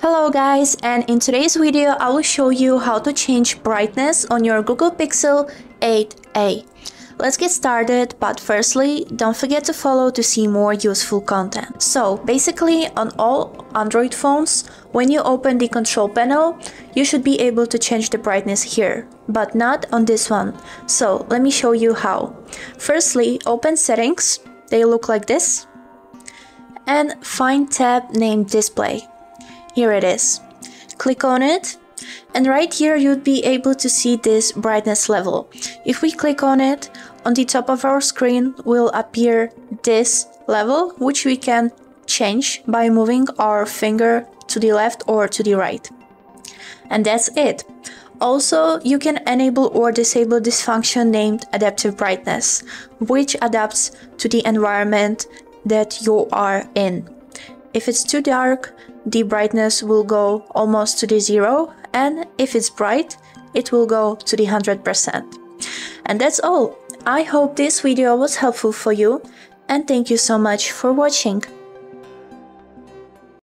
Hello guys and in today's video I will show you how to change brightness on your Google Pixel 8a. Let's get started but firstly don't forget to follow to see more useful content. So basically on all Android phones when you open the control panel you should be able to change the brightness here but not on this one. So let me show you how. Firstly open settings, they look like this and find tab named display. Here it is. Click on it and right here you'd be able to see this brightness level. If we click on it, on the top of our screen will appear this level which we can change by moving our finger to the left or to the right. And that's it. Also, you can enable or disable this function named adaptive brightness, which adapts to the environment that you are in. If it's too dark, the brightness will go almost to the zero and if it's bright, it will go to the 100%. And that's all. I hope this video was helpful for you and thank you so much for watching.